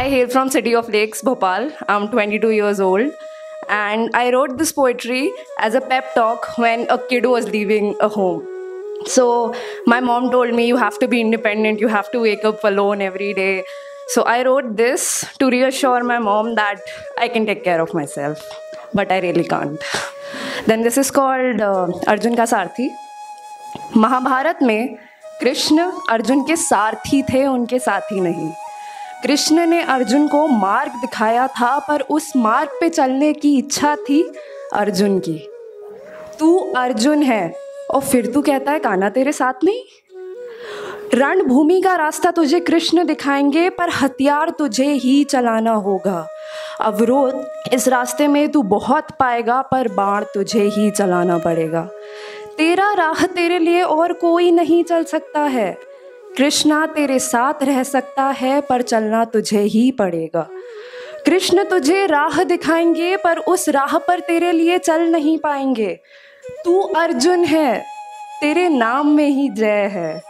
I hail from City of Lakes, Bhopal. I'm 22 years old and I wrote this poetry as a pep talk when a kid was leaving a home. So my mom told me you have to be independent, you have to wake up alone every day. So I wrote this to reassure my mom that I can take care of myself, but I really can't. Then this is called uh, Arjun ka Sarthi. Mahabharat में कृष्ण अर्जुन के सारथी थे उनके साथी नहीं कृष्ण ने अर्जुन को मार्ग दिखाया था, पर उस मार्ग पे चलने की इच्छा थी अर्जुन की। तू अर्जुन है, और फिर तू कहता है काना तेरे साथ नहीं? रणभूमि का रास्ता तुझे कृष्ण दिखाएँगे, पर हथियार तुझे ही चलाना होगा। अवरोध इस रास्ते में तू बहुत पाएगा, पर बाण तुझे ही चलाना पड़ेगा। तेरा राह तेरे लिए और कोई नहीं चल सकता है। कृष्णा तेरे साथ रह सकता है, पर चलना तुझे ही पड़ेगा। कृष्ण तुझे राह दिखाएँगे, पर उस राह पर तेरे लिए चल नहीं पाएँगे। तू अर्जुन है, तेरे नाम में ही जय है।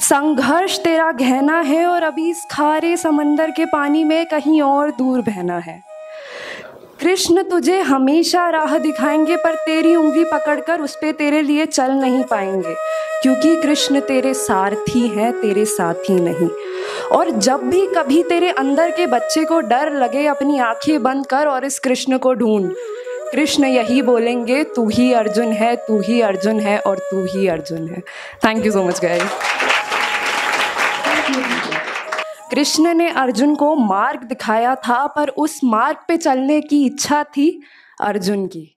संघर्ष तेरा गहना है, और अभी इस खारे समंदर के पानी में कहीं और दूर बहना है। कृष्ण तुझे हमेशा राह दिखाएँगे, पर तेरी उंगली पकड़कर उस पर तेरे लिए चल नहीं पाएँगे। क्योंकि कृष्ण तेरे सारथी हैं, तेरे साथी नहीं। और जब भी कभी तेरे अंदर के बच्चे को डर लगे, अपनी आँखें बंद कर और इस कृष्ण को ढूंढ। कृष्ण यही बोलेंगे, तू ही अर्जुन है, तू ही अर्जुन है और तू ही अर्जुन है। Thank you so much guys Krishna ने अर्जुन को मार्ग दिखाया था, पर उस मार्ग पे चलने की इच्छा थी अर्जुन की।